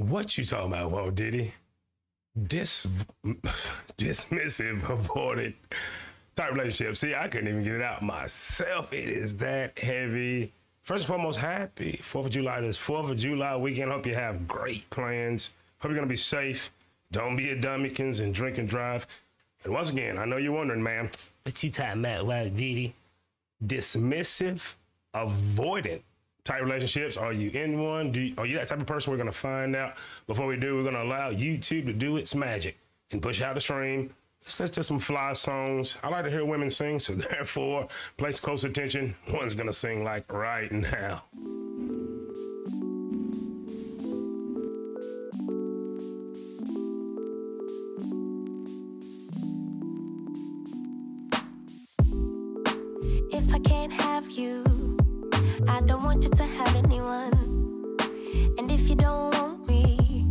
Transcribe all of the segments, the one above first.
What you talking about, Walt Diddy? Dis dismissive, aborted type relationship. See, I couldn't even get it out myself. It is that heavy. First and foremost, happy Fourth of July. This Fourth of July weekend. Hope you have great plans. Hope you're gonna be safe. Don't be a dummykins and drink and drive. And once again, I know you're wondering, man, what you talking about, Walt Diddy? Dismissive, avoidant type relationships? Are you in one? You, are you that type of person? We're going to find out. Before we do, we're going to allow YouTube to do its magic and push out the stream. Let's listen to some fly songs. I like to hear women sing, so therefore, place close attention. One's going to sing like right now. If I can't have you, I don't want you to have anyone. And if you don't want me,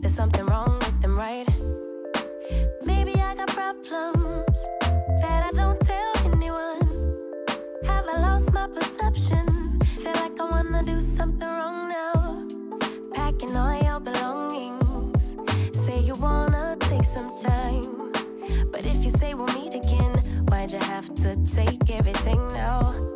there's something wrong with them, right? Maybe I got problems that I don't tell anyone. Have I lost my perception? Feel like I wanna do something wrong now. Packing all your belongings. Say you wanna take some time. But if you say we'll meet again, why'd you have to take everything now?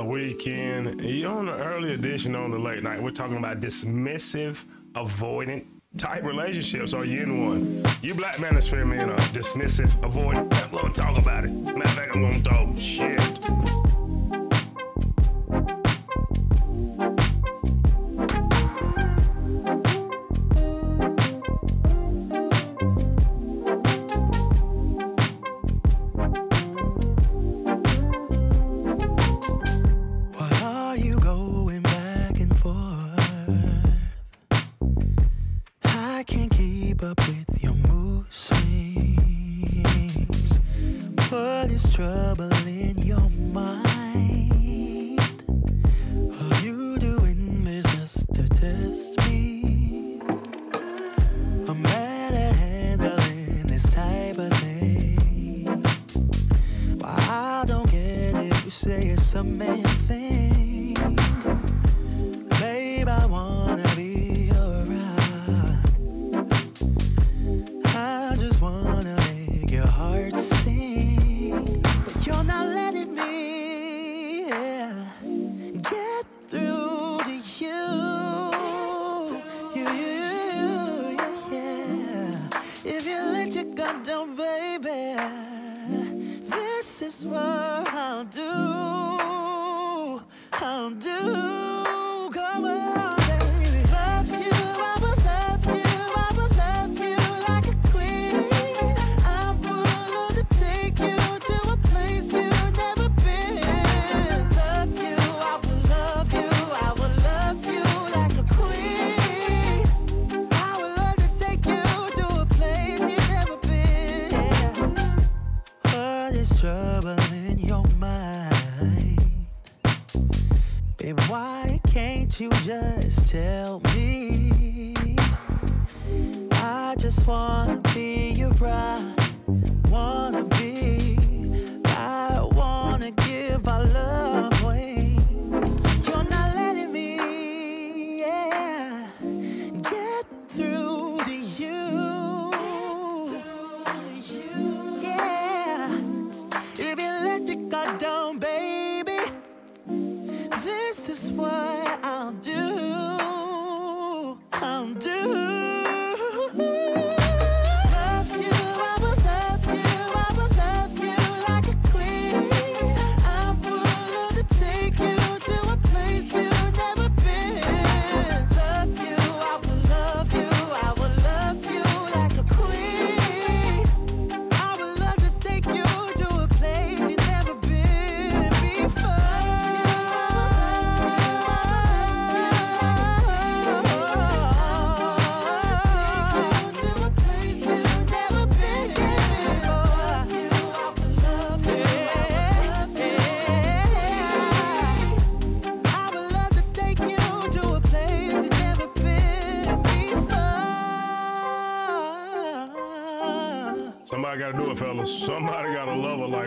4th weekend. You're on the early edition on the late night. We're talking about dismissive, avoidant type relationships. Are you in one? You black manosphere men are dismissive, avoidant. I'm gonna talk about it. Matter of fact, I'm gonna talk shit.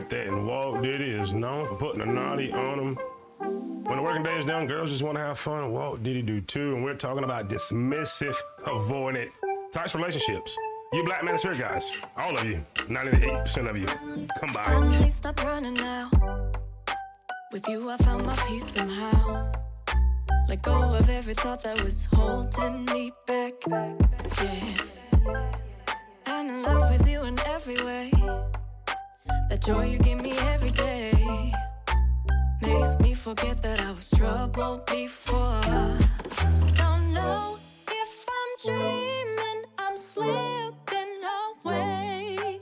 Like that. And Walt Diddy is known for putting a naughty on him. When the working day is done, girls just want to have fun. Walt Diddy do too. And we're talking about dismissive, avoidant types of relationships. You black manosphere guys, all of you, 98% of you, come by. Finally stop running now. With you, I found my peace somehow. Let go of every thought that was holding me back. Yeah. I'm in love with you in every way. The joy you give me every day makes me forget that I was troubled before. Don't know if I'm dreaming, I'm slipping away.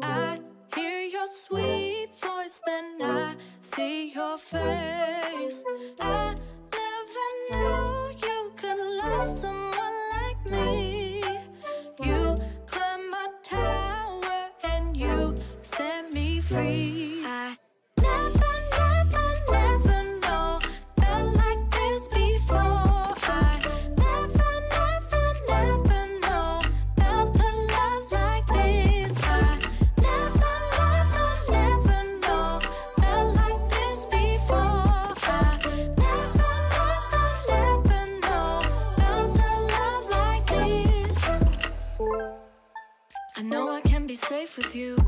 I hear your sweet voice, then I see your face. I never knew you could love someone free. I never, never, never know felt like this before. I never, never, never know felt the love like this. I never, never, never know felt like this before. I never, never, never know felt the love like this. I know I can be safe with you.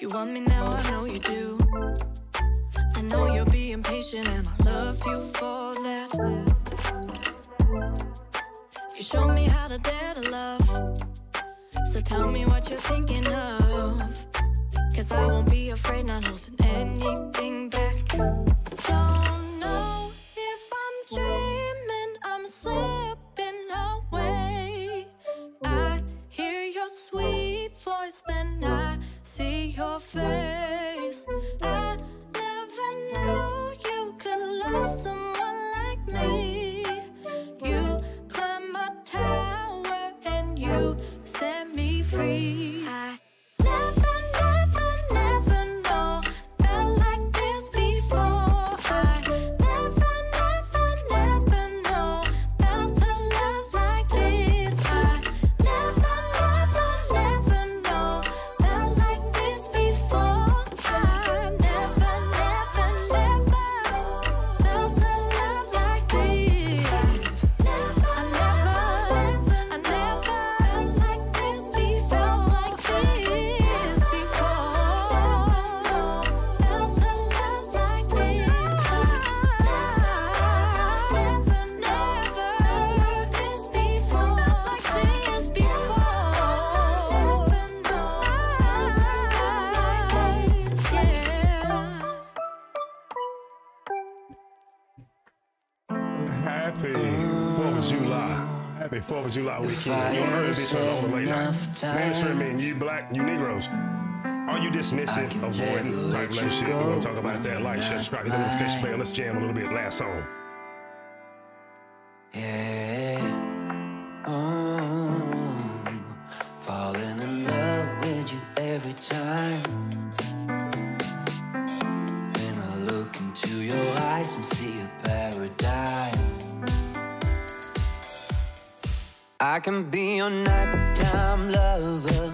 You want me now, I know you do. I know you're being patient, and I love you for that. You show me how to dare to love. So tell me what you're thinking of. Cause I won't be afraid, not holding anything back. Don't night. Mainstream men, you black, you Negroes. Are you dismissive, avoiding type relationship? We're to talk about that. Like, share, subscribe, hit the notification bell. Let's jam a little bit. Last song. Yeah. Oh, falling in love with you every time. When I look into your eyes and see a paradise. I can be your nighttime lover.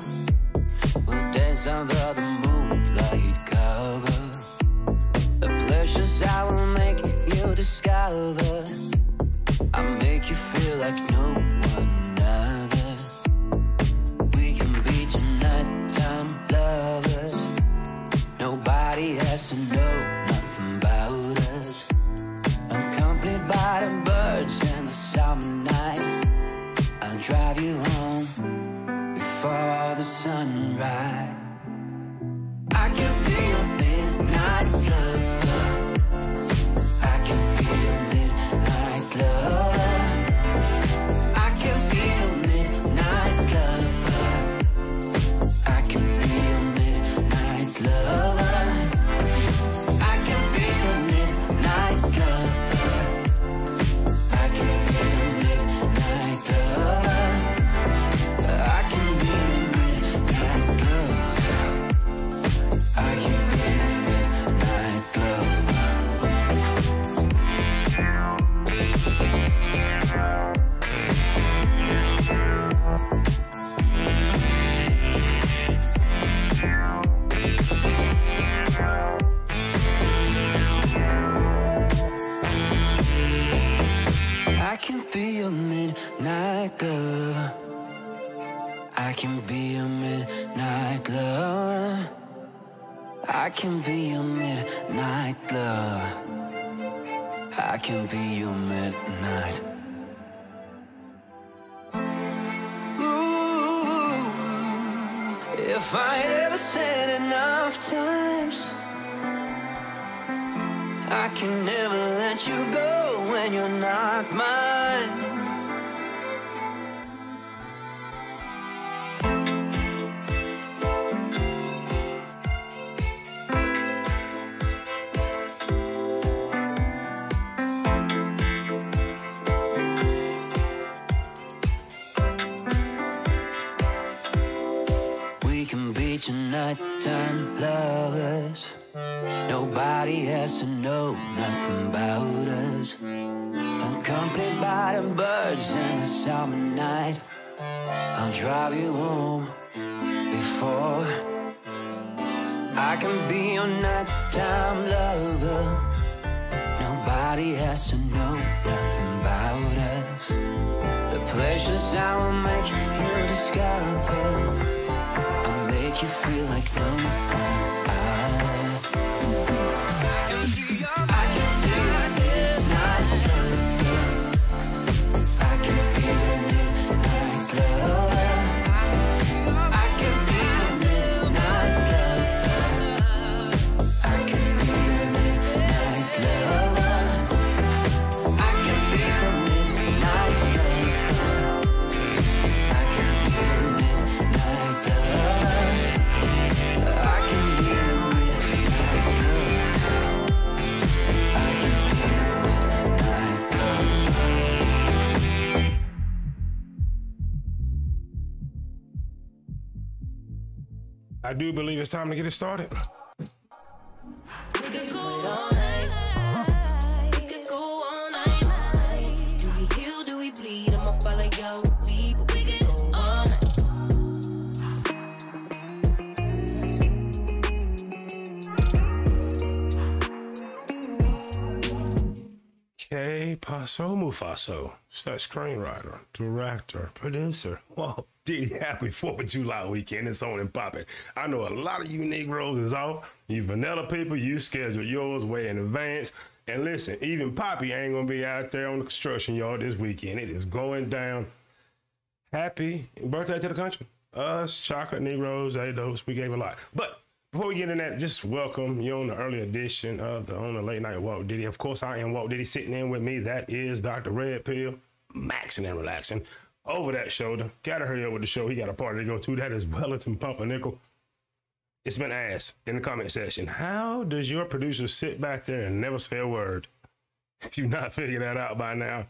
We'll dance under the moonlight cover. The pleasures I will make you discover. I make you feel like no be your midnight lover. I can be your midnight lover. I can be your midnight. Ooh, if I ever said enough times. I can never let you go when you're not mine. Nobody has to know nothing about us. Accompanied by the birds in the summer night, I'll drive you home before I can be your nighttime lover. Nobody has to know nothing about us. The pleasures I will make you discover. I'll make you feel like no I do believe it's time to get it started. K. Paso Mufaso, screenwriter, director, producer. Whoa, Diddy, happy 4th of July weekend. It's on and popping. I know a lot of you Negroes is off. You vanilla people, you schedule yours way in advance. And listen, even Poppy ain't gonna be out there on the construction yard this weekend. It is going down. Happy birthday to the country. Us, chocolate Negroes, hey, those, we gave a lot. But Before we get in that, just welcome you on the early edition of the on the late night Walt Diddy. Of course, I am Walt Diddy sitting in with me. That is Dr. Red Pill, maxing and relaxing. Over that shoulder, gotta hurry up with the show. He got a party to go to. That is Wellington Pumpernickel. It's been asked in the comment section, how does your producer sit back there and never say a word? If you've not figured that out by now,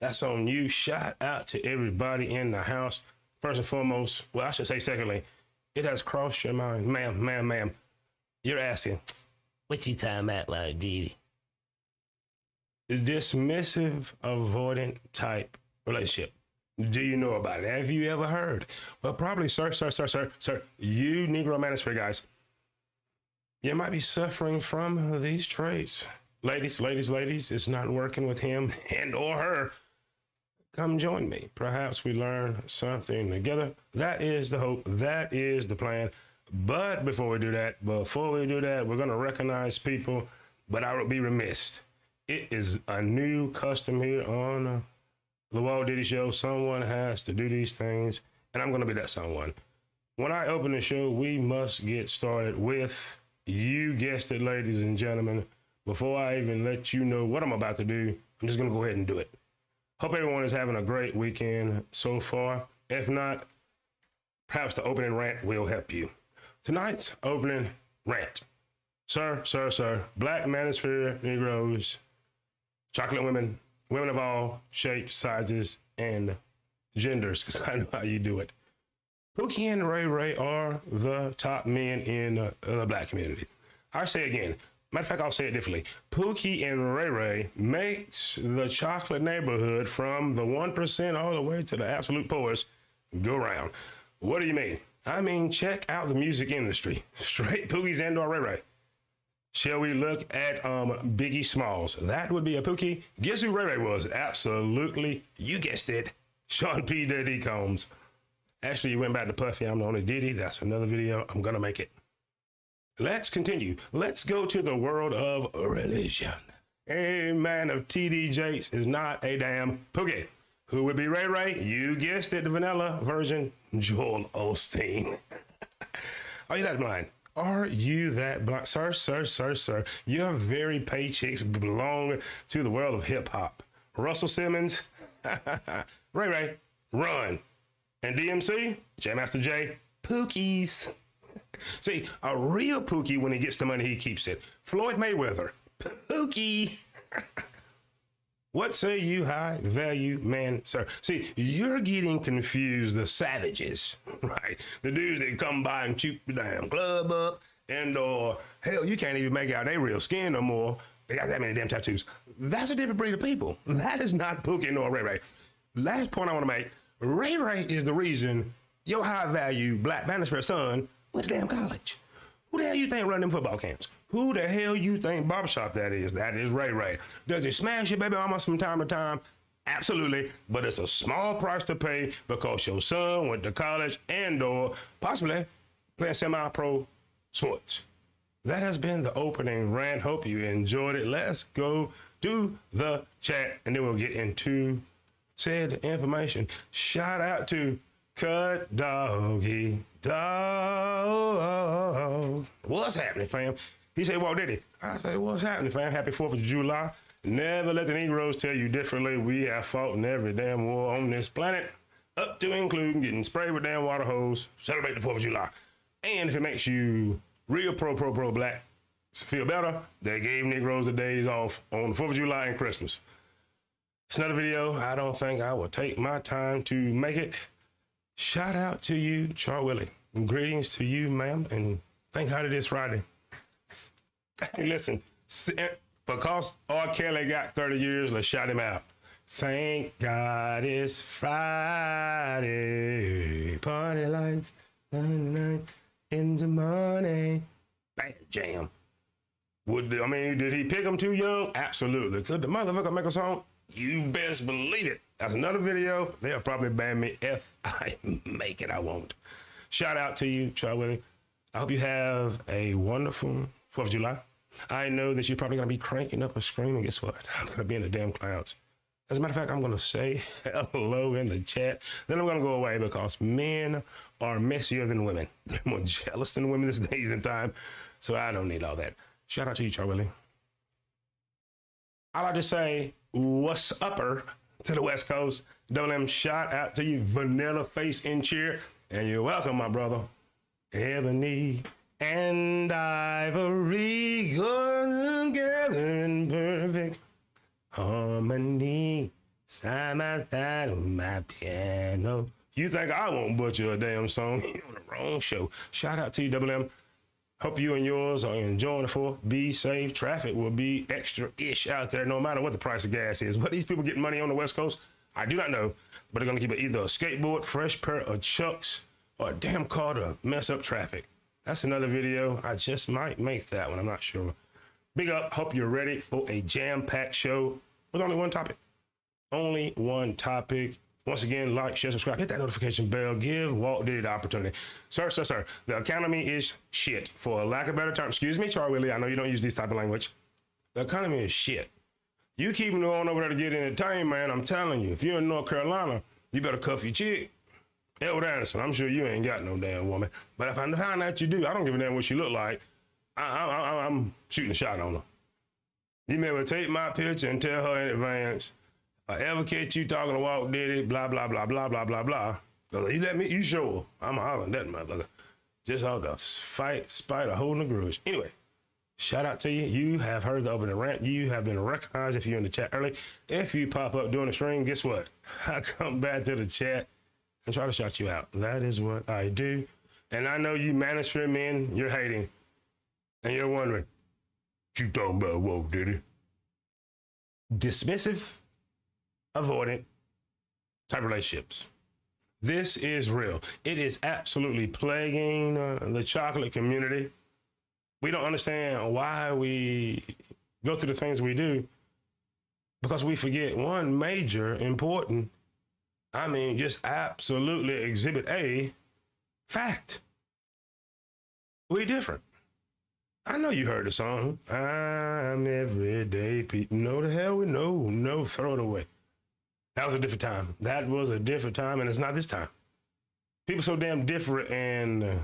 that's on you. Shout out to everybody in the house. First and foremost, well, I should say secondly, it has crossed your mind, ma'am, ma'am, ma'am. You're asking, what's he time at, like Diddy? Dismissive, avoidant type relationship. Do you know about it? Have you ever heard? Well, probably, sir, sir, sir, sir, sir. You Negro Manosphere guys, you might be suffering from these traits. Ladies, ladies, ladies, it's not working with him and or her. Come join me. Perhaps we learn something together. That is the hope. That is the plan. But before we do that, before we do that, we're going to recognize people. But I would be remiss. It is a new custom here on uh, the Walt Diddy Show. Someone has to do these things, and I'm going to be that someone. When I open the show, we must get started with you guessed it, ladies and gentlemen. Before I even let you know what I'm about to do, I'm just going to go ahead and do it. Hope everyone is having a great weekend so far. If not, perhaps the opening rant will help you. Tonight's opening rant. Sir, sir, sir, black manosphere Negroes, chocolate women, women of all shapes, sizes, and genders, because I know how you do it. Pookie and Ray Ray are the top men in uh, the black community. I say again, matter of fact, I'll say it differently. Pookie and Ray Ray makes the chocolate neighborhood from the 1% all the way to the absolute poorest go round. What do you mean? I mean, check out the music industry. Straight Pookies and or Ray Ray. Shall we look at um, Biggie Smalls? That would be a Pookie. Guess who Ray Ray was? Absolutely, you guessed it, Sean P. Diddy Combs. Actually, you went back to Puffy. I'm the only Diddy. That's another video. I'm gonna make it. Let's continue. Let's go to the world of religion. A man of TD Jakes is not a damn Pookie. Who would be Ray Ray? You guessed it, the vanilla version, Joel Osteen. Are you that blind? Are you that blind? Sir, sir, sir, sir, your very paychecks belong to the world of hip hop. Russell Simmons, Ray Ray, run. And DMC, Jam Master Jay, Pookies. See, a real Pookie, when he gets the money, he keeps it. Floyd Mayweather, Pookie. what say you, high value man, sir? See, you're getting confused. The savages, right? The dudes that come by and shoot the damn club up, and or hell, you can't even make out their real skin no more. They got that many damn tattoos. That's a different breed of people. That is not Pookie nor Ray Ray. Last point I want to make Ray Ray is the reason your high value black manosphere son went to damn college. Who the hell you think run them football camps? Who the hell you think barbershop that is? That is Ray Ray. Does he smash your baby almost from time to time? Absolutely, but it's a small price to pay because your son went to college and or possibly playing semi-pro sports. That has been the opening rant. Hope you enjoyed it. Let's go do the chat and then we'll get into said information. Shout out to Cut Doggy Dog. What's happening, fam? He said, well, did he? I said, What's happening, fam? Happy 4th of July. Never let the Negroes tell you differently. We have fought in every damn war on this planet, up to including getting sprayed with damn water hose. Celebrate the 4th of July. And if it makes you real pro, pro, pro black, feel better, they gave Negroes the days off on the 4th of July and Christmas. It's another video. I don't think I will take my time to make it. Shout out to you, Char Willie. Greetings to you, ma'am, and thank God it is Friday. Hey, listen, eh, because R. Kelly got 30 years, let's shout him out. Thank God it's Friday. Party lights, in the morning. Bad jam. Would I mean, did he pick him too young? Absolutely. Could the motherfucker make a song? You best believe it. That's another video. They'll probably ban me if I make it. I won't. Shout out to you, Charlie. I hope you have a wonderful 4th of July. I know that you're probably going to be cranking up a screen, and guess what? I'm going to be in the damn clouds. As a matter of fact, I'm going to say hello in the chat. Then I'm going to go away because men are messier than women. They're more jealous than women these days and time. So I don't need all that. Shout out to you, Charlie. I like to say, what's upper to the West Coast? Double M, shout out to you, Vanilla Face in Cheer. And you're welcome, my brother. Ebony and ivory go together in perfect harmony. Side on my piano. You think I won't butcher a damn song? You're on the wrong show. Shout out to you, Double M. Hope you and yours are enjoying the fourth. Be safe. Traffic will be extra ish out there, no matter what the price of gas is. But these people getting money on the West Coast, I do not know. But they're going to keep it either a skateboard, fresh pair of chucks, or a damn car to mess up traffic. That's another video. I just might make that one. I'm not sure. Big up. Hope you're ready for a jam packed show with only one topic. Only one topic. Once again, like, share, subscribe, hit that notification bell, give Walt Diddy the opportunity. Sir, sir, sir, the economy is shit. For a lack of better term, excuse me, Charlie Willie, I know you don't use this type of language. The economy is shit. You keeping going over there to get entertained, man, I'm telling you, if you're in North Carolina, you better cuff your chick. Edward Anderson, I'm sure you ain't got no damn woman. But if I find out you do, I don't give a damn what she look like. I, I'm shooting a shot on her. You may well take my picture and tell her in advance, I ever catch you talking to Walt Diddy, blah, blah, blah, blah, blah, blah, blah. You let me, you show her. I'm hollering that motherfucker. Just all the fight, spite of holding a grudge. Anyway, shout out to you. You have heard the opening rant. You have been recognized if you're in the chat early. If you pop up during the stream, guess what? I come back to the chat and try to shout you out. That is what I do. And I know you manosphere men, you're hating. And you're wondering, you talking about Walt Diddy? Dismissive, avoidant type relationships. This is real. It is absolutely plaguing uh, the chocolate community. We don't understand why we go through the things we do because we forget one major important, I mean, just absolutely exhibit A fact. We different. I know you heard the song. I'm everyday people. No, the hell we know. no, throw it away. That was a different time. That was a different time, and it's not this time. People so damn different and uh,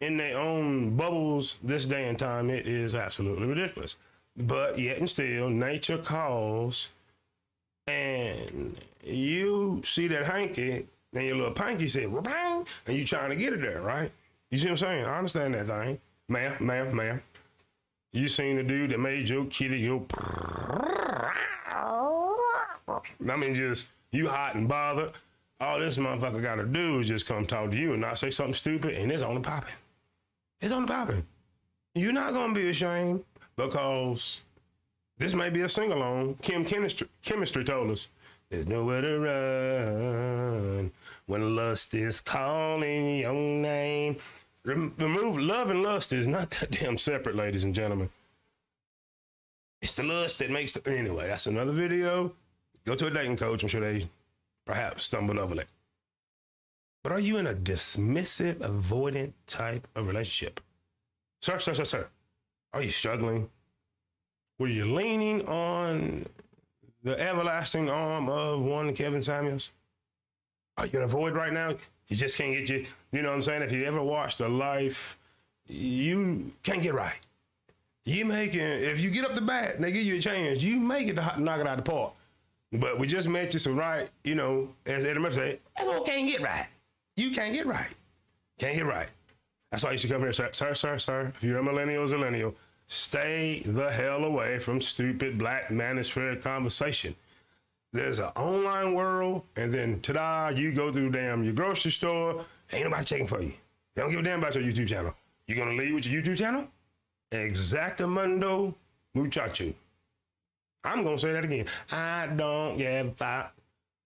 in their own bubbles this day and time. It is absolutely ridiculous. But yet and still, nature calls, and you see that hanky, and your little pinky said, and you trying to get it there, right? You see what I'm saying? I understand that thing, ma'am, ma'am, ma'am. You seen the dude that made your kitty go. I mean, just you hot and bothered. All this motherfucker got to do is just come talk to you and not say something stupid, and it's on the popping. It's on the popping. You're not gonna be ashamed because this may be a sing along. Kim Chemistry, Chemistry told us there's nowhere to run when lust is calling your name. Rem- Remove love and lust is not that damn separate, ladies and gentlemen. It's the lust that makes the. Anyway, that's another video. Go to a dating coach. I'm sure they perhaps stumbled over it. But are you in a dismissive, avoidant type of relationship? Sir, sir, sir, sir. Are you struggling? Were you leaning on the everlasting arm of one Kevin Samuels? Are you in a void right now? You just can't get you. You know what I'm saying? If you ever watched a life, you can't get right. You make it. If you get up the bat and they give you a chance, you make it to knock it out of the park. But we just met you some right. You know, as Eddie Murphy said, that's what can't get right. You can't get right. Can't get right. That's why you should come here, sir, sir, sir, sir. If you're a millennial or zillennial, stay the hell away from stupid black manosphere conversation. There's an online world, and then ta-da, you go through damn your grocery store. Ain't nobody checking for you. They don't give a damn about your YouTube channel. You gonna leave with your YouTube channel? Exactamundo muchacho. I'm gonna say that again. I don't give a fuck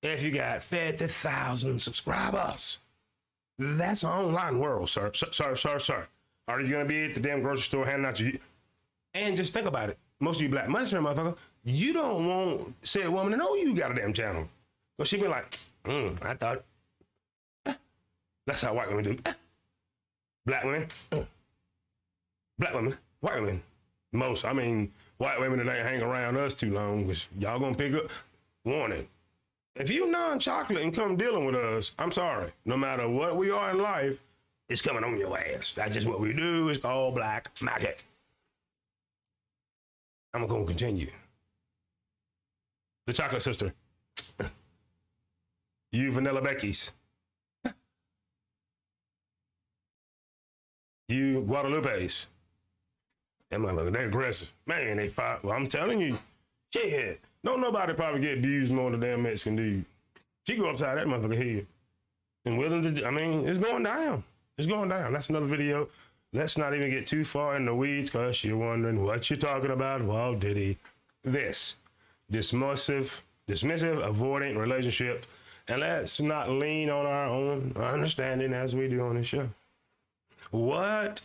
if you got 50,000 subscribers. That's an online world, sir. Sir, sir, sir, sir. Are you gonna be at the damn grocery store handing out your and just think about it. Most of you black money motherfucker, you don't want said woman to know you got a damn channel. Because she be like, mm, I thought. That's how white women do. Black women. Black women. White women. Most. I mean, white women that ain't hang around us too long because y'all gonna pick up. Warning. If you non-chocolate and come dealing with us, I'm sorry. No matter what we are in life, it's coming on your ass. That's just what we do. It's all black magic. I'm gonna continue. The chocolate sister. You vanilla Becky's. You Guadalupe's. Them motherfuckers, they aggressive. Man, they fight. Well, I'm telling you, shithead. Don't nobody probably get abused more than damn Mexican dude. She go upside that motherfucker head. And willing to, I mean, it's going down. It's going down. That's another video. Let's not even get too far in the weeds because you're wondering what you're talking about. Well, did he? This dismissive, dismissive, avoidant relationship. And let's not lean on our own understanding as we do on this show. What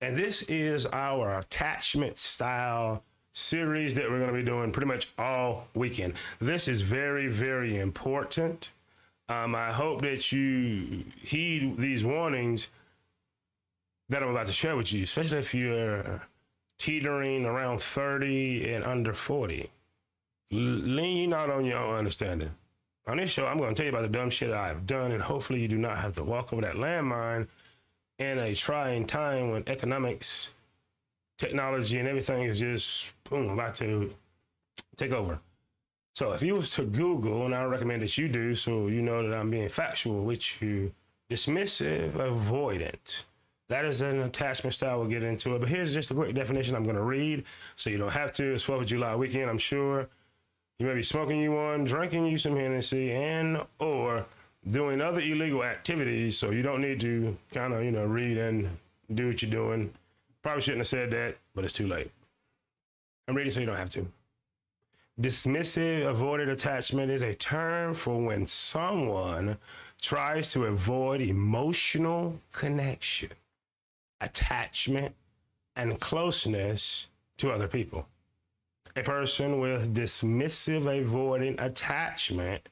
and this is our attachment style series that we're going to be doing pretty much all weekend. This is very, very important. Um, I hope that you heed these warnings that I'm about to share with you, especially if you're teetering around 30 and under 40. Lean not on your own understanding. On this show, I'm going to tell you about the dumb shit I've done, and hopefully, you do not have to walk over that landmine in a trying time when economics, technology, and everything is just boom about to take over. So if you was to Google, and I recommend that you do, so you know that I'm being factual with you, dismissive avoidant. That is an attachment style. We'll get into it. But here's just a quick definition I'm going to read, so you don't have to. It's 4th of July weekend, I'm sure. You may be smoking you one, drinking you some Hennessy, and or doing other illegal activities. So you don't need to kind of, you know, read and do what you're doing. Probably shouldn't have said that, but it's too late. I'm reading so you don't have to. Dismissive avoidant attachment is a term for when someone tries to avoid emotional connection, attachment, and closeness to other people. A person with dismissive avoidant attachment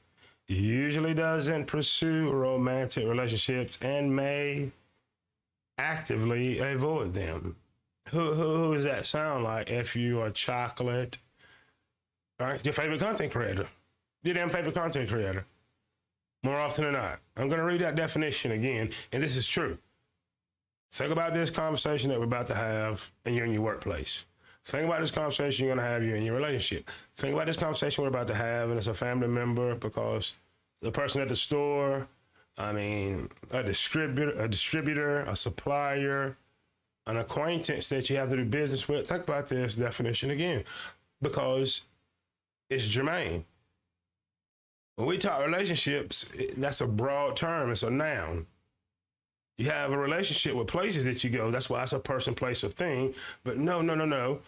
usually doesn't pursue romantic relationships and may actively avoid them. Who, who, does that sound like if you are chocolate? Right? Your favorite content creator. Your damn favorite content creator. More often than not. I'm going to read that definition again, and this is true. Think about this conversation that we're about to have, and you're in your workplace. Think about this conversation you're to have, you're in your relationship. Think about this conversation we're about to have, and it's a family member because the person at the store, I mean, a distributor, a distributor, a supplier, an acquaintance that you have to do business with. Think about this definition again, because it's germane. When we talk relationships, that's a broad term. It's a noun. You have a relationship with places that you go. That's why it's a person, place, or thing. But no, no, no, no.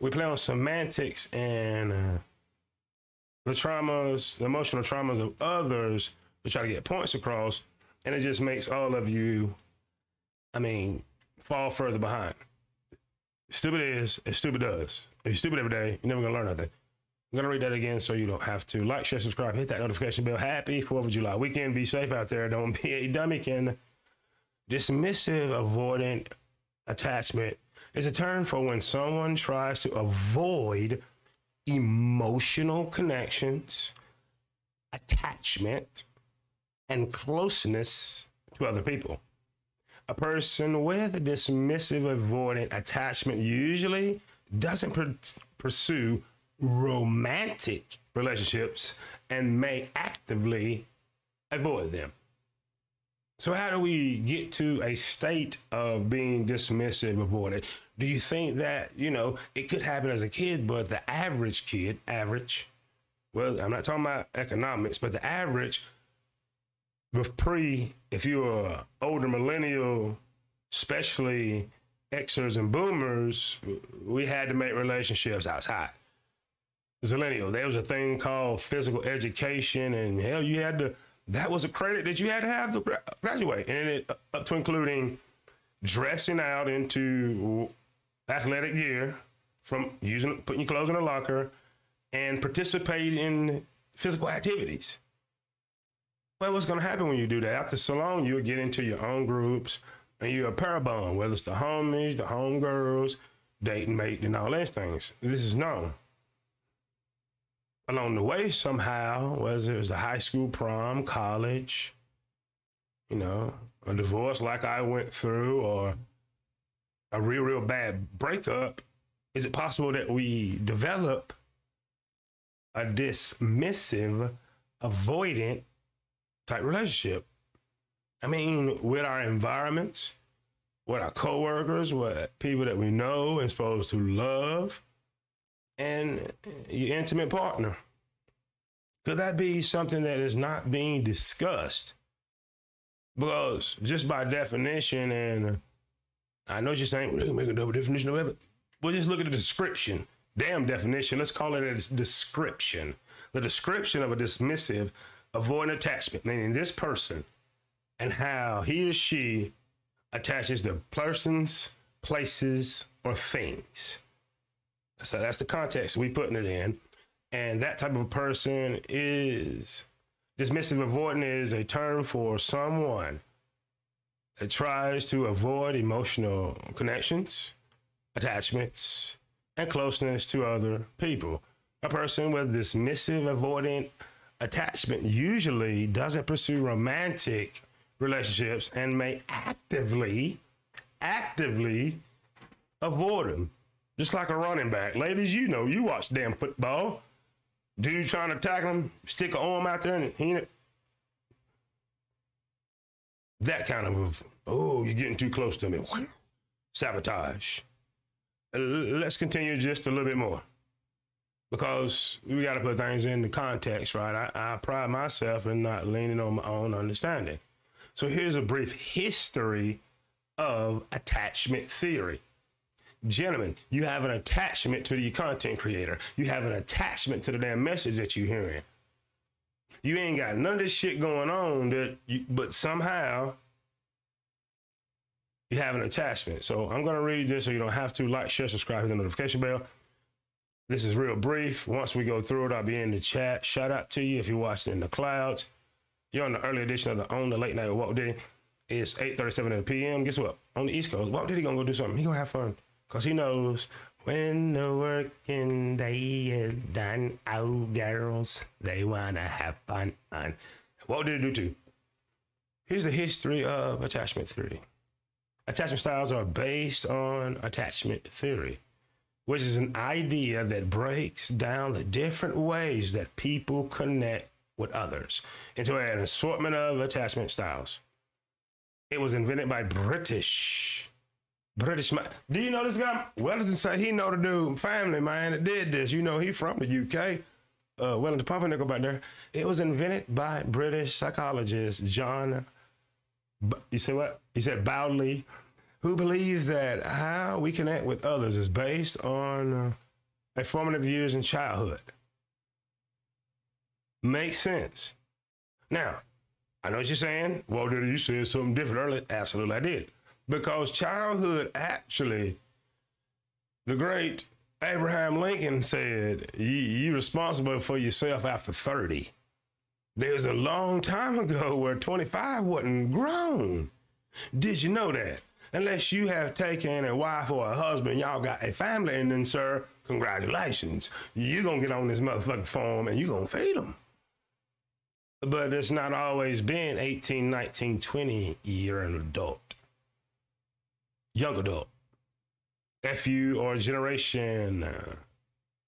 We play on semantics and uh, the traumas, the emotional traumas of others. We try to get points across, and it just makes all of you, I mean, fall further behind. Stupid is and stupid does. If you're stupid every day, you're never gonna learn nothing. I'm gonna read that again so you don't have to. Like, share, subscribe, hit that notification bell. Happy 4th of July weekend. Be safe out there. Don't be a dummy. Can Dismissive, avoidant attachment is a term for when someone tries to avoid emotional connections, attachment, and closeness to other people. A person with a dismissive, avoidant attachment usually doesn't pur- pursue romantic relationships and may actively avoid them. So, how do we get to a state of being dismissive, avoidant? Do you think that, you know, it could happen as a kid, but the average kid, average, well, I'm not talking about economics, but the average with pre, if you're an older millennial, especially Xers and boomers, we had to make relationships outside. Zillennial, there was a thing called physical education, and hell, you had to, that was a credit that you had to have to graduate, and it up to including dressing out into athletic gear from using, putting your clothes in a locker, and participate in physical activities. Well, what's going to happen when you do that? After so long, you'll get into your own groups and you're a pair bond, whether it's the homies, the homegirls, dating mate, and all those things. This is known. Along the way somehow, whether it was a high school prom, college, you know, a divorce like I went through, or a real, real bad breakup, is it possible that we develop a dismissive, avoidant type relationship? I mean, with our environments, with our coworkers, with people that we know and supposed to love, and your intimate partner. Could that be something that is not being discussed? Because just by definition, and I know you're saying, well, make a double definition of it. Well, just look at the description. Damn definition. Let's call it a description. The description of a dismissive, avoidant attachment, meaning this person and how he or she attaches to persons, places, or things. So that's the context we putting it in. And that type of person is dismissive avoidant is a term for someone that tries to avoid emotional connections, attachments, and closeness to other people. A person with dismissive avoidant attachment usually doesn't pursue romantic relationships and may actively, actively avoid them. Just like a running back. Ladies, you know, you watch damn football. Dude trying to tackle him, stick an arm out there and he that kind of oh, you're getting too close to me. Sabotage. Let's continue just a little bit more because we got to put things into context, right? I, I pride myself in not leaning on my own understanding. So here's a brief history of attachment theory. Gentlemen, you have an attachment to your content creator. You have an attachment to the damn message that you're hearing. You ain't got none of this shit going on that you, but somehow you have an attachment. So I'm gonna read this so you don't have to like, share, subscribe, hit the notification bell. This is real brief. Once we go through it, I'll be in the chat. Shout out to you if you're watching in the clouds. You're on the early edition of the On the Late Night Walt Diddy. It's 8.37 p.m. Guess what? On the East Coast, Walt Diddy gonna go do something. He gonna have fun. Because he knows when the working day is done, oh, girls, they want to have fun. What did it do too? Here's the history of attachment theory. Attachment styles are based on attachment theory, which is an idea that breaks down the different ways that people connect with others into an assortment of attachment styles. It was invented by British British man. Do you know this guy? Wellington say he know the dude family man that did this. You know he from the UK. Uh, Wellington Pumpernickel back there. It was invented by British psychologist John. You say what? He said Bowlby, who believes that how we connect with others is based on uh, formative years in childhood. Makes sense. Now, I know what you're saying. Well, did you say something different earlier? Absolutely, I did because childhood actually, the great Abraham Lincoln said, you, are responsible for yourself after 30. There's a long time ago where 25 wasn't grown. Did you know that? Unless you have taken a wife or a husband, y'all got a family, and then, sir, congratulations. You're going to get on this motherfucking farm and you're going to feed them. But it's not always been 18, 19, 20 year an adult young adult. FU or Generation uh,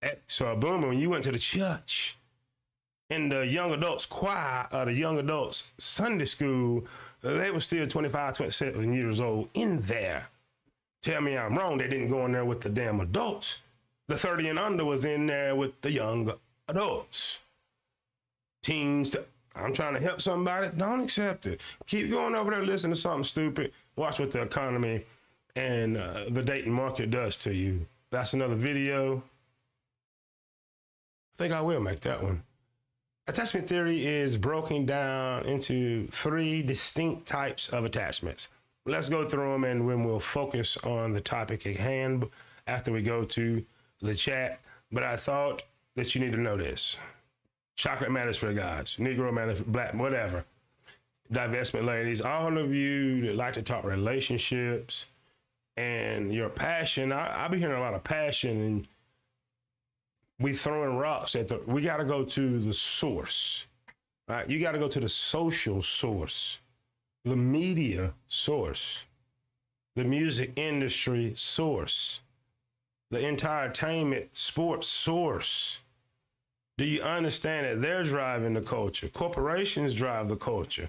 X or Boomer, when you went to the church in the young adults choir or the young adults Sunday school, they were still 25, 27 years old in there. Tell me I'm wrong. They didn't go in there with the damn adults. The 30 and under was in there with the young adults. Teens, to, I'm trying to help somebody. Don't accept it. Keep going over there listening to something stupid. Watch what the economy and uh, the Dayton market does to you. That's another video. I think I will make that one. Attachment theory is broken down into three distinct types of attachments. Let's go through them and then we'll focus on the topic at hand after we go to the chat. But I thought that you need to know this. Chocolate matters for the guys, Negro matters, black, whatever. Divestment ladies, all of you that like to talk relationships, and your passion. I, I be hearing a lot of passion and we throwing rocks at the. We got to go to the source, right? You got to go to the social source, the media source, the music industry source, the entertainment sports source. Do you understand that they're driving the culture? Corporations drive the culture.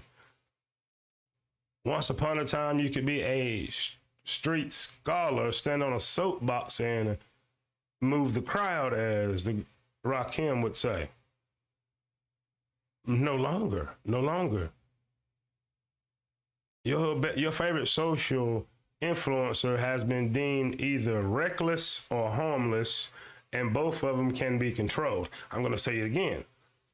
Once upon a time, you could be a s- street scholar, stand on a soapbox and move the crowd, as the Rakim would say. No longer, no longer. Your your favorite social influencer has been deemed either reckless or harmless, and both of them can be controlled. I'm going to say it again.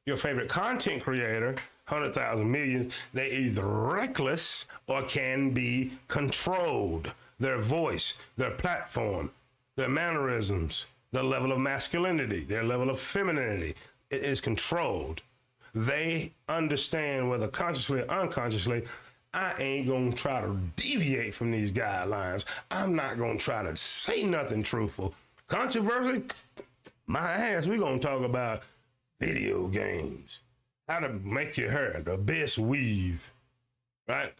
Your favorite content creator, 100,000 millions, they either reckless or can be controlled. Their voice, their platform, their mannerisms, their level of masculinity, their level of femininity, it is controlled. They understand whether consciously or unconsciously, I ain't gonna try to deviate from these guidelines. I'm not gonna try to say nothing truthful. Controversy, my ass, we gonna talk about video games, how to make your hair, the best weave, right?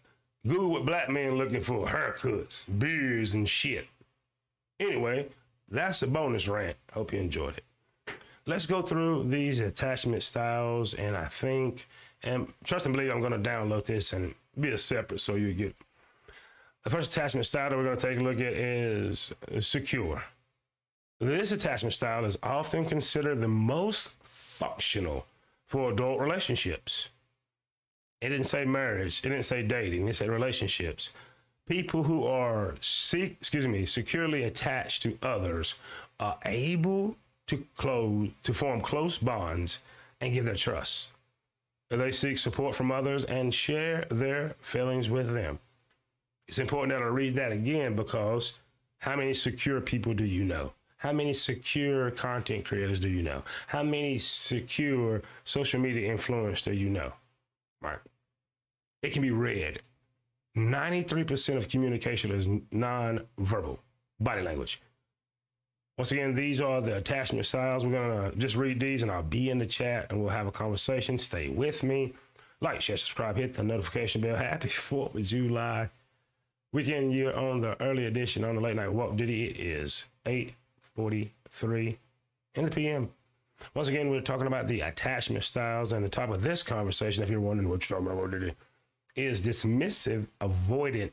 Google what black men looking for, haircuts, beards, and shit. Anyway, that's a bonus rant. Hope you enjoyed it. Let's go through these attachment styles, and I think, and trust and believe, I'm going to download this and be a separate so you get. The first attachment style that we're going to take a look at is secure. This attachment style is often considered the most functional for adult relationships. It didn't say marriage. It didn't say dating. It said relationships. People who are, se- excuse me, securely attached to others are able to close to form close bonds and give their trust. They seek support from others and share their feelings with them. It's important that I read that again because how many secure people do you know? How many secure content creators do you know? How many secure social media influencers do you know? Right. It can be read. 93% of communication is non-verbal body language. Once again, these are the attachment styles. We're going to just read these and I'll be in the chat and we'll have a conversation. Stay with me. Like, share, subscribe, hit the notification bell. Happy 4th of July. Weekend year on the early edition on the late night Walt. Diddy, it is 8.43 in the PM. Once again, we're talking about the attachment styles and the top of this conversation, if you're wondering what you're talking about, Diddy, is dismissive, avoidant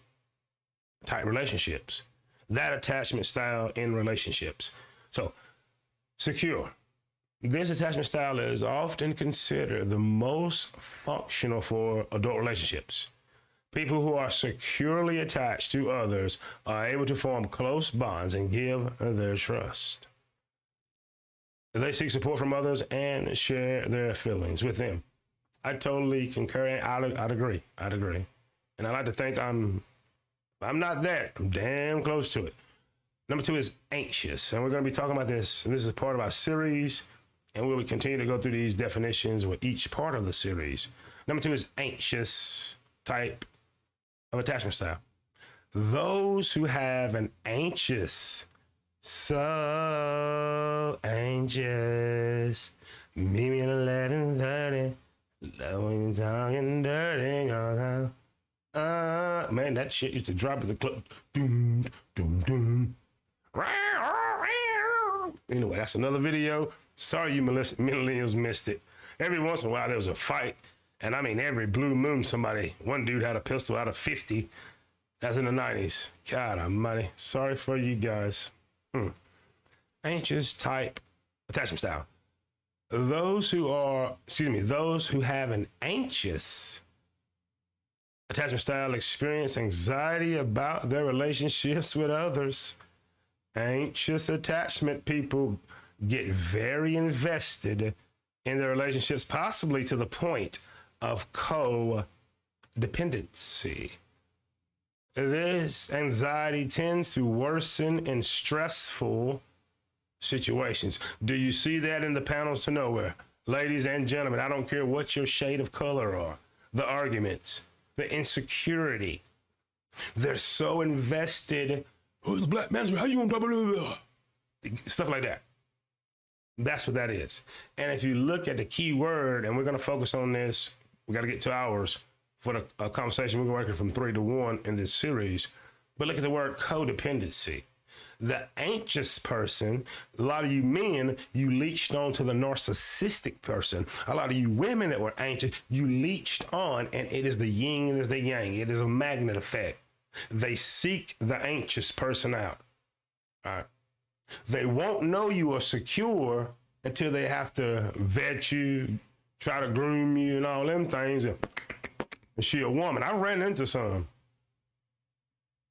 type relationships. That attachment style in relationships. So, secure. This attachment style is often considered the most functional for adult relationships. People who are securely attached to others are able to form close bonds and give their trust. They seek support from others and share their feelings with them. I totally concur. I'd, I'd agree. I'd agree. And I like to think I'm I'm not that. I'm damn close to it. Number two is anxious. And we're going to be talking about this. This is part of our series. And we will continue to go through these definitions with each part of the series. Number two is anxious type of attachment style. Those who have an anxious, so anxious, meet me at 1130, love when you're talking dirty all the time. Uh, man, that shit used to drop at the club. Doom, doom, doom. Anyway, that's another video. Sorry you millennials missed it. Every once in a while there was a fight, and I mean every blue moon somebody, one dude had a pistol out of 50. That's in the 90s. God almighty. Sorry for you guys. Hmm. Anxious type attachment style. Those who are, excuse me, those who have an anxious attachment style experience anxiety about their relationships with others. Anxious attachment people get very invested in their relationships, possibly to the point of codependency. This anxiety tends to worsen in stressful situations. Do you see that in the panels to nowhere? Ladies and gentlemen, I don't care what your shade of color are, the arguments, the insecurity. They're so invested. Who's the black man? How you gonna blah, blah, blah? Stuff like that. That's what that is. And if you look at the key word, and we're going to focus on this, we got to get two hours for the uh, conversation. We're working from three to one in this series. But look at the word codependency. The anxious person, a lot of you men, you leached on to the narcissistic person. A lot of you women that were anxious, you leached on, and it is the yin and it is the yang. It is a magnet effect. They seek the anxious person out. All right. They won't know you are secure until they have to vet you, try to groom you, and all them things. And, she a woman. I ran into some.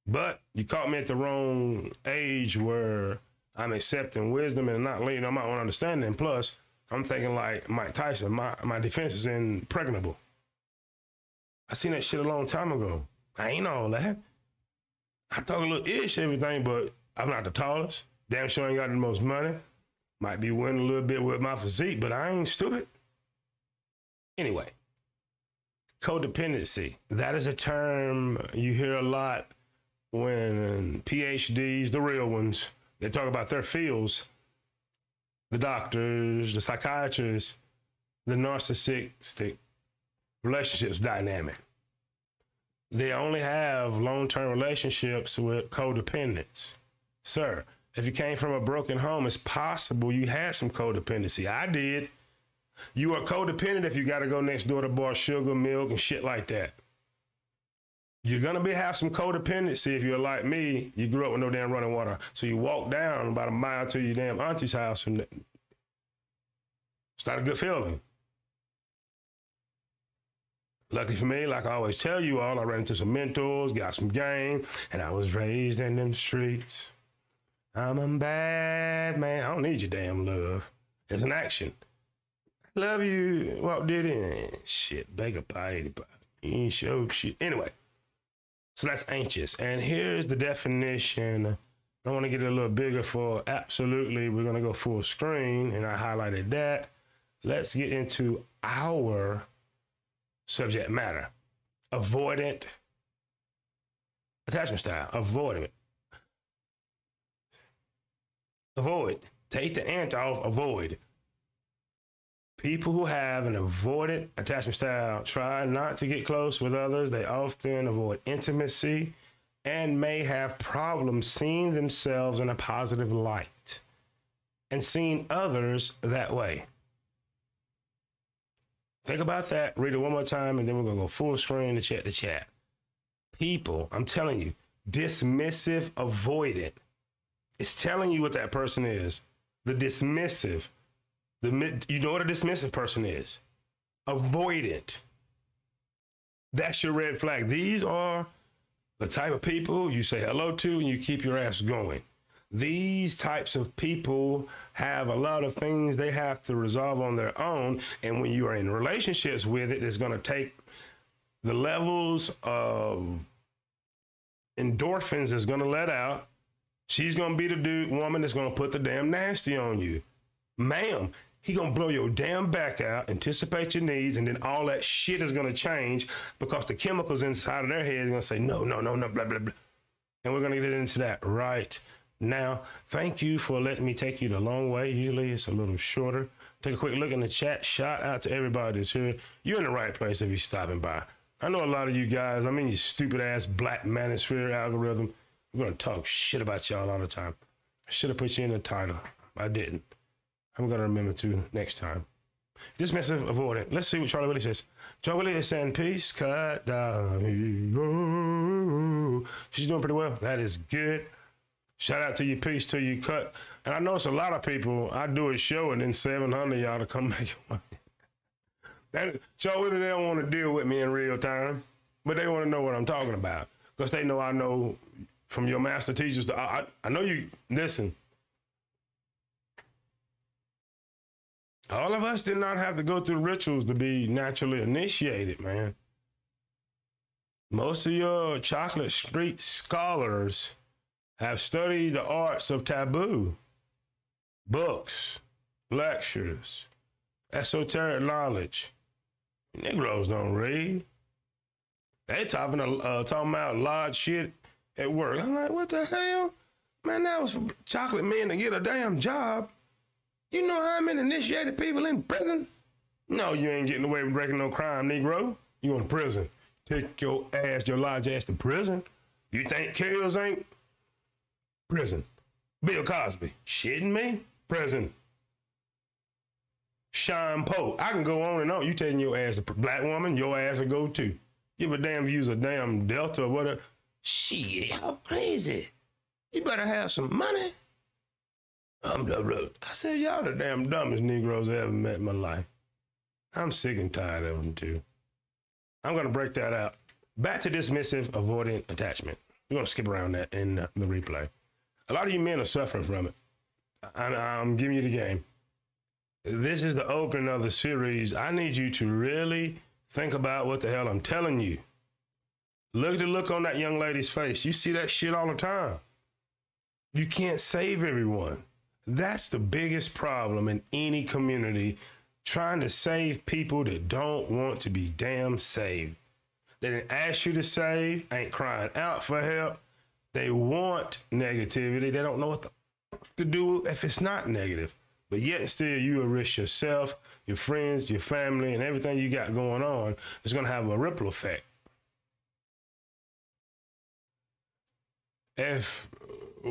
But you caught me at the wrong age where I'm accepting wisdom and not leaning on my own understanding. Plus, I'm thinking like Mike Tyson, my, my defense is impregnable. I seen that shit a long time ago. I ain't all that. I talk a little ish everything, but I'm not the tallest. Damn sure ain't got the most money. Might be winning a little bit with my physique, but I ain't stupid. Anyway, codependency. That is a term you hear a lot when PhDs, the real ones, they talk about their fields, the doctors, the psychiatrists, the narcissistic relationships dynamic. They only have long term relationships with codependents. Sir, if you came from a broken home, it's possible you had some codependency. I did. You are codependent if you got to go next door to bar sugar, milk, and shit like that. You're gonna be have some codependency if you're like me. You grew up with no damn running water, so you walk down about a mile to your damn auntie's house, and it's not a good feeling. Lucky for me, like I always tell you all, I ran into some mentors, got some game, and I was raised in them streets. I'm a bad man. I don't need your damn love. It's an action. Love you. Did it? Shit, beg a pie. You ain't show shit. Anyway. So that's anxious. And here's the definition. I want to get it a little bigger for absolutely. We're going to go full screen, and I highlighted that. Let's get into our subject matter avoidant attachment style. Avoidant. Avoid. Take the ant off, avoid. People who have an avoidant attachment style try not to get close with others. They often avoid intimacy and may have problems seeing themselves in a positive light and seeing others that way. Think about that. Read it one more time, and then we're going to go full screen to check the chat. People, I'm telling you, dismissive avoidant. It's telling you what that person is. The dismissive the you know what a dismissive person is? Avoidant. That's your red flag. These are the type of people you say hello to and you keep your ass going. These types of people have a lot of things they have to resolve on their own. And when you are in relationships with it, it's going to take the levels of endorphins is going to let out. She's going to be the dude, woman that's going to put the damn nasty on you. Ma'am, he gonna blow your damn back out, anticipate your needs, and then all that shit is gonna change because the chemicals inside of their head are gonna say no, no, no, no, blah blah blah. And we're gonna get into that right now. Thank you for letting me take you the long way. Usually it's a little shorter. Take a quick look in the chat. Shout out to everybody that's here. You're in the right place if you're stopping by. I know a lot of you guys, I mean, you stupid ass black manosphere algorithm. We're gonna talk shit about y'all all the time. I should have put you in the title. I didn't. I'm gonna remember to next time. Dismissive avoidant. Let's see what Charlie Willie says. Charlie Willie is saying peace, cut down. She's doing pretty well. That is good. Shout out to you, peace to you, cut. And I notice a lot of people. I do a show and then 700 y'all to come make money. Charlie Willie, they don't want to deal with me in real time, but they want to know what I'm talking about because they know I know from your master teachers. I, I, I know you listen. All of us did not have to go through rituals to be naturally initiated, man. Most of your chocolate street scholars have studied the arts of taboo, books, lectures, esoteric knowledge. Negroes don't read. They talking, uh, talking about large shit at work. I'm like, what the hell? Man, that was for chocolate men to get a damn job. You know how many initiated people in prison? No, you ain't getting away with breaking no crime, Negro. You to prison. Take your ass, your large ass to prison. You think kills ain't? Prison. Bill Cosby. Shitting me? Prison. Sean Poe. I can go on and on. You taking your ass to black woman, your ass will go too. Give a damn use a damn Delta or whatever. Shit, how crazy. You better have some money. I'm the. I said, y'all the damn dumbest Negroes I ever met in my life. I'm sick and tired of them too. I'm gonna break that out. Back to dismissive, avoidant attachment. We're gonna skip around that in the replay. A lot of you men are suffering from it. And I'm giving you the game. This is the opening of the series. I need you to really think about what the hell I'm telling you. Look at the look on that young lady's face. You see that shit all the time. You can't save everyone. That's the biggest problem in any community trying to save people that don't want to be damn saved. They didn't ask you to save, ain't crying out for help. They want negativity. They don't know what to do if it's not negative. But yet still you risk yourself, your friends, your family, and everything you got going on. It's gonna have a ripple effect. If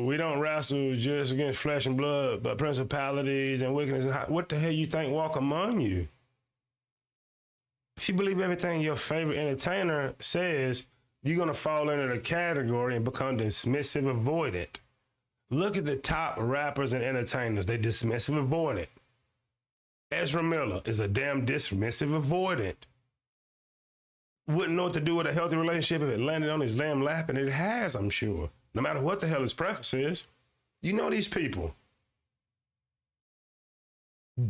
we don't wrestle just against flesh and blood, but principalities and wickedness. What the hell you think walk among you? If you believe everything your favorite entertainer says, you're gonna fall into the category and become dismissive, avoidant. Look at the top rappers and entertainers; they dismissive, avoidant. Ezra Miller is a damn dismissive, avoidant. Wouldn't know what to do with a healthy relationship if it landed on his lamb lap, and it has, I'm sure no matter what the hell his preface is. You know these people.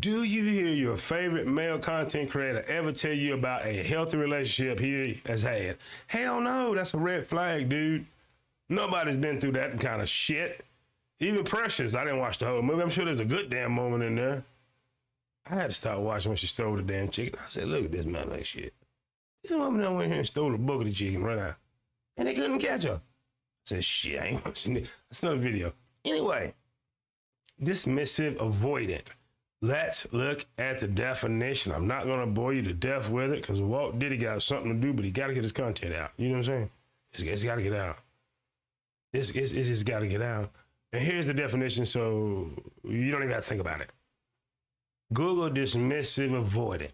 Do you hear your favorite male content creator ever tell you about a healthy relationship he has had? Hell no, that's a red flag, dude. Nobody's been through that kind of shit. Even Precious, I didn't watch the whole movie. I'm sure there's a good damn moment in there. I had to stop watching when she stole the damn chicken. I said, look at this man like shit. This woman done went here and stole a book of the chicken right now. And they couldn't catch her says shit. I ain't watching it. That's another video. Anyway, dismissive, avoidant. Let's look at the definition. I'm not gonna bore you to death with it because Walt Diddy got something to do, but he got to get his content out. You know what I'm saying? It's, it's got to get out. It's, it's, it's just got to get out. And here's the definition, so you don't even have to think about it. Google dismissive, avoidant.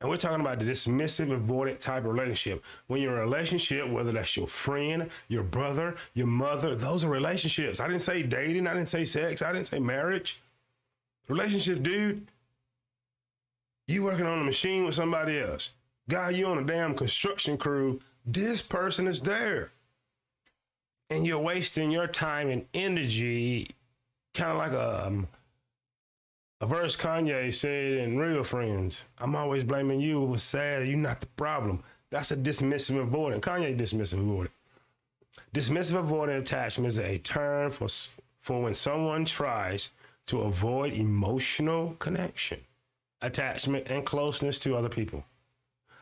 And we're talking about the dismissive, avoidant type of relationship. When you're in a relationship, whether that's your friend, your brother, your mother, those are relationships. I didn't say dating, I didn't say sex, I didn't say marriage. Relationship, dude. You working on a machine with somebody else. Guy, you on a damn construction crew. This person is there. And you're wasting your time and energy, kind of like a um, a verse Kanye said in Real Friends, I'm always blaming you. It was sad. You're not the problem. That's a dismissive avoidant. Kanye dismissive avoidant. Dismissive avoidant attachment is a term for, for when someone tries to avoid emotional connection, attachment, and closeness to other people.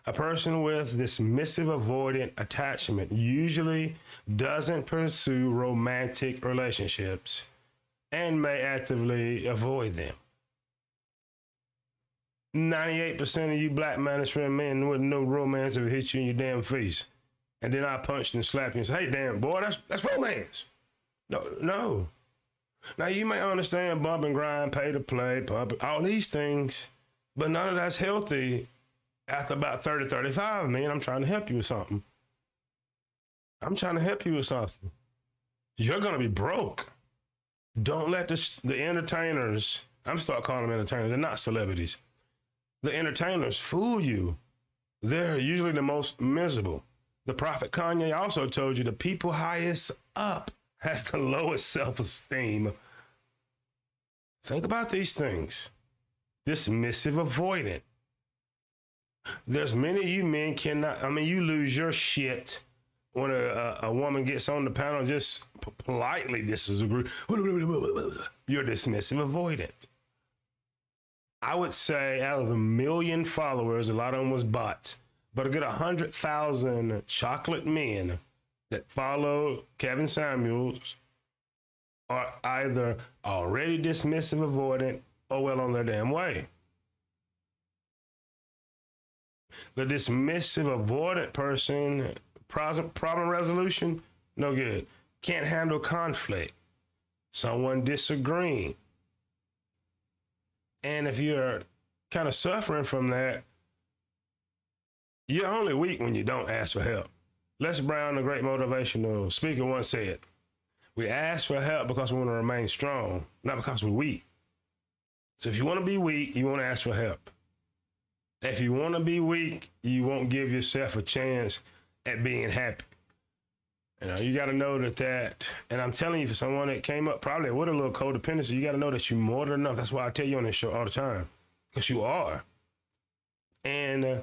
A person with dismissive avoidant attachment usually doesn't pursue romantic relationships and may actively avoid them. 98% of you black manosphere men with no romance ever hit you in your damn face. And then I punched and slapped you and said, hey, damn, boy, that's, that's romance. No, no. Now, you may understand bump and grind, pay to play, pump, all these things, but none of that's healthy after about 30, 35, man. I'm trying to help you with something. I'm trying to help you with something. You're going to be broke. Don't let the, the entertainers, I'm start calling them entertainers, they're not celebrities the entertainers fool you. They're usually the most miserable. The prophet Kanye also told you the people highest up has the lowest self esteem. Think about these things. Dismissive avoidant. There's many of you men cannot, I mean, you lose your shit when a, a, woman gets on the panel just politely disagree. You're dismissive avoidant. I would say out of the million followers, a lot of them was bots, but a good 100,000 chocolate men that follow Kevin Samuels are either already dismissive, avoidant, or well on their damn way. The dismissive, avoidant person, problem problem resolution, no good. Can't handle conflict. Someone disagreeing. And if you're kind of suffering from that, you're only weak when you don't ask for help. Les Brown, the great motivational speaker, once said, We ask for help because we want to remain strong, not because we're weak. So if you want to be weak, you want to ask for help. If you want to be weak, you won't give yourself a chance at being happy. You know, you got to know that that, and I'm telling you, for someone that came up probably with a little codependency, you got to know that you're more than enough. That's why I tell you on this show all the time, because you are. And uh,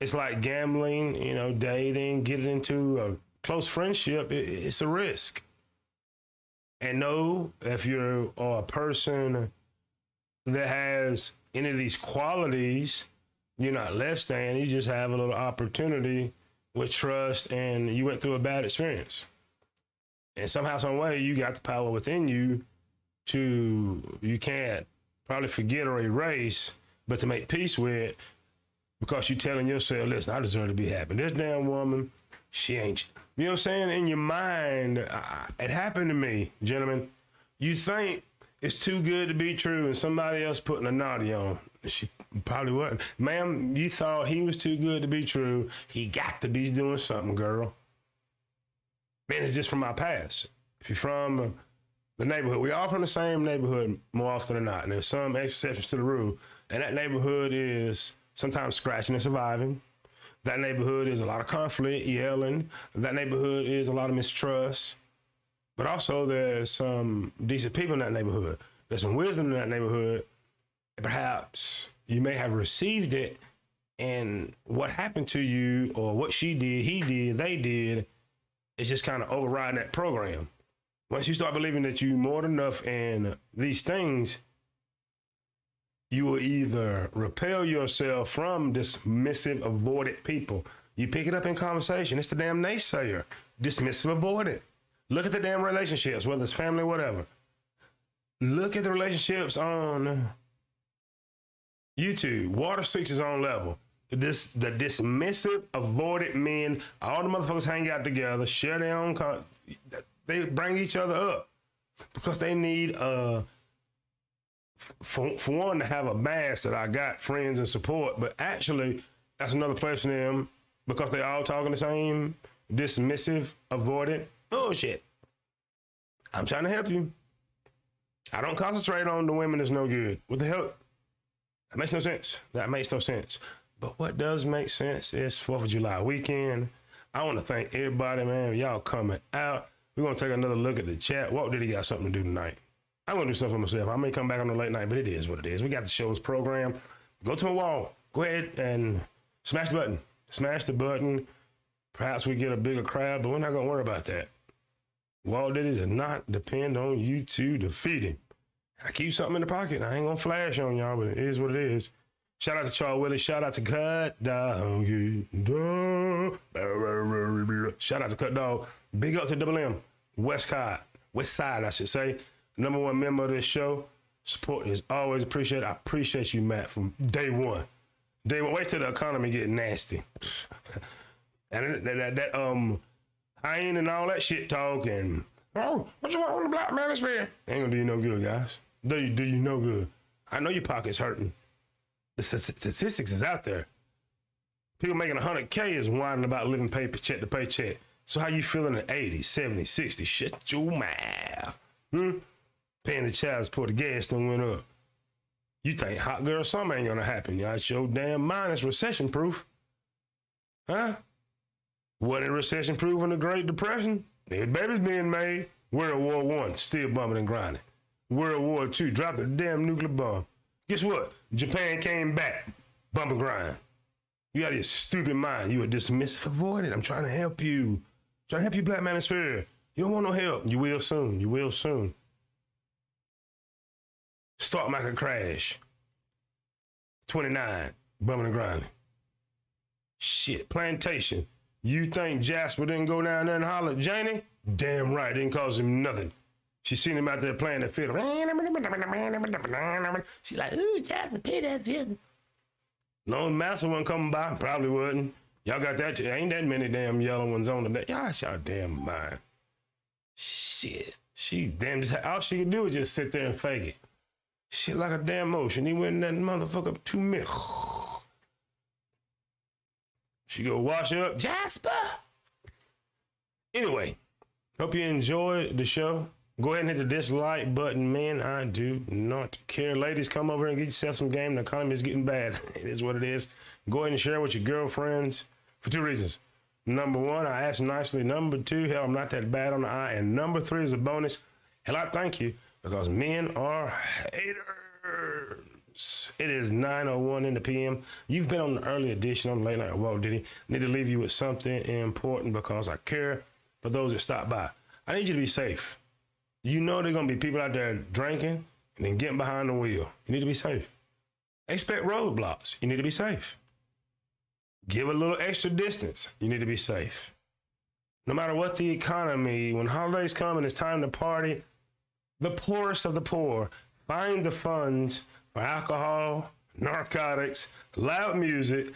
it's like gambling, you know, dating, getting into a close friendship. It, it's a risk. And know if you're a person that has any of these qualities, you're not less than. You just have a little opportunity with trust, and you went through a bad experience. And somehow, some way, you got the power within you to you can't probably forget or erase, but to make peace with, because you're telling yourself, "Listen, I deserve to be happy." This damn woman, she ain't. You know what I'm saying? In your mind, uh, it happened to me, gentlemen. You think it's too good to be true, and somebody else putting a naughty on. She probably wasn't. Ma'am, you thought he was too good to be true. He got to be doing something, girl. Man, it's just from my past. If you're from uh, the neighborhood, we all from the same neighborhood more often than not. And there's some exceptions to the rule. And that neighborhood is sometimes scratching and surviving. That neighborhood is a lot of conflict, yelling. That neighborhood is a lot of mistrust. But also, there's some decent people in that neighborhood. There's some wisdom in that neighborhood. Perhaps you may have received it, and what happened to you, or what she did, he did, they did, is just kind of overriding that program. Once you start believing that you more than enough in these things, you will either repel yourself from dismissive, avoidant people. You pick it up in conversation. It's the damn naysayer, dismissive, avoidant. Look at the damn relationships, whether it's family, whatever. Look at the relationships on YouTube. Water Six is on level. This the dismissive, avoidant men. All the motherfuckers hang out together, share their own. Con- they bring each other up because they need uh for, for one to have a mass that I got friends and support, but actually that's another place for them because they all talking the same dismissive, avoidant bullshit. I'm trying to help you. I don't concentrate on the women that's no good. What the hell? That makes no sense. That makes no sense. But what does make sense is Fourth of July weekend. I want to thank everybody, man. Y'all coming out. We're gonna take another look at the chat. Walt Diddy got something to do tonight? I'm gonna do something myself. I may come back on the late night, but it is what it is. We got the show's program. Go to my wall. Go ahead and smash the button. Smash the button. Perhaps we get a bigger crowd, but we're not gonna worry about that. Walt Diddy does not depend on you to defeat him. I keep something in the pocket. I ain't gonna flash on y'all, but it is what it is. Shout out to Charles Willis. Shout out to Cut Dog. Shout out to Cut Dog. Big up to Double M. West Side. West Side, I should say. Number one member of this show. Support is always appreciated. I appreciate you, Matt, from day one. Day one. Wait till the economy get nasty. and that, that, that um hyena and all that shit talk and oh, what you want on the black manosphere? Ain't gonna do you no good, guys. Do you do you no good? I know your pocket's hurting. The statistics is out there. People making 100K is whining about living paycheck to paycheck. So how you feeling in 80, 70, 60? Shut your mouth. Hmm? Paying the child support, the gas done went up. You think hot girl summer ain't gonna happen. Y'all your damn mind is recession proof. Huh? Wasn't recession proof in the Great Depression? Babies being made. World War One, still bumping and grinding. World War Two, dropped a damn nuclear bomb. Guess what? Japan came back, bump and grind. You got your stupid mind. You a dismissive avoidant. I'm trying to help you. trying to help you, Black Manosphere. You don't want no help. You will soon. You will soon. Stock market crash. 29, bumming and grinding. Shit, plantation. You think Jasper didn't go down there and holler at Janie? Damn right, didn't cause him nothing. She seen him out there playing the fiddle. She like, ooh, Jasper, play that fiddle. Lone Master one coming by, probably wouldn't. Y'all got that? Ain't that many damn yellow ones on the Y'all y'all damn mind. Shit. She damn just all she could do was just sit there and fake it. Shit like a damn motion. He went in that motherfucker two minutes. She go wash up. Jasper. Anyway, hope you enjoyed the show. Go ahead and hit the dislike button, man. I do not care. Ladies, come over and get yourself some game. The economy is getting bad. It is what it is. Go ahead and share with your girlfriends for two reasons. Number one, I asked nicely. Number two, hell, I'm not that bad on the eye. And number three is a bonus. Hell, I thank you because men are haters. It is 9.01 in the PM. You've been on the early edition on Late Night Walt Diddy. Need to leave you with something important because I care for those that stop by. I need you to be safe. You know there are going to be people out there drinking and then getting behind the wheel. You need to be safe. Expect roadblocks. You need to be safe. Give a little extra distance. You need to be safe. No matter what the economy, when holidays come and it's time to party, the poorest of the poor find the funds for alcohol, narcotics, loud music,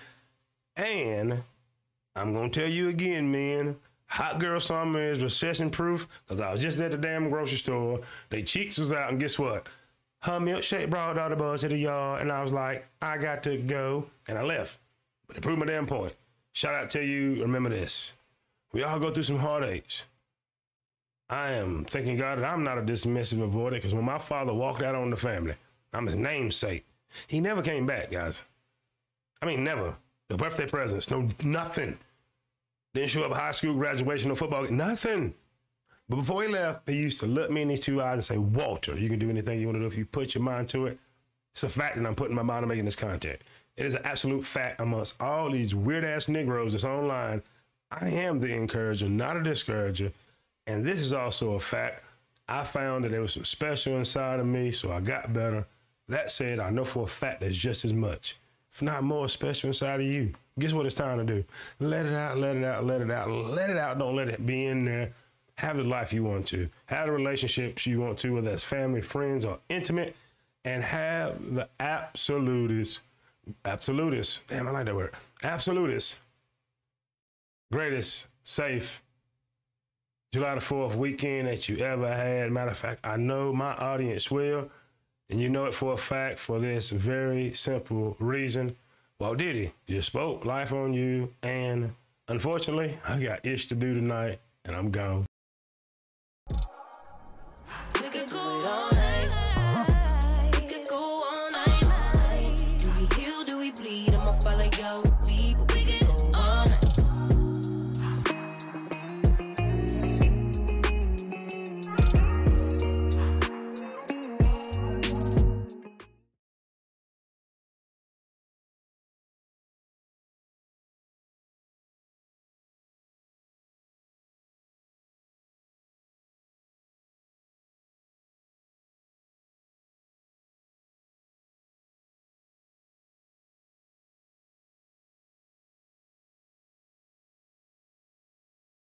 and I'm going to tell you again, men, Hot Girl Summer is recession proof because I was just at the damn grocery store. They cheeks was out, and guess what? Her milkshake brought all the buzz to the yard, and I was like, I got to go, and I left. But it proved my damn point, shout out to you. Remember this: we all go through some heartaches. I am thanking God that I'm not a dismissive avoider because when my father walked out on the family, I'm his namesake. He never came back, guys. I mean, never. The birthday presents, no nothing. Didn't show up high school graduation, or football, nothing. But before he left, he used to look me in these two eyes and say, Walter, you can do anything you want to do if you put your mind to it. It's a fact that I'm putting my mind on making this content. It is an absolute fact amongst all these weird ass Negroes that's online. I am the encourager, not a discourager. And this is also a fact. I found that there was some special inside of me, so I got better. That said, I know for a fact there's just as much, if not more, special inside of you. Guess what it's time to do? Let it out, let it out, let it out, let it out. Don't let it be in there. Have the life you want to, have the relationships you want to, whether that's family, friends, or intimate, and have the absolutist, absolutist, damn, I like that word, absolutist, greatest, safe, July the 4th weekend that you ever had. Matter of fact, I know my audience will, and you know it for a fact for this very simple reason. Walt Diddy just spoke life on you, and unfortunately, I got ish to do tonight, and I'm gone.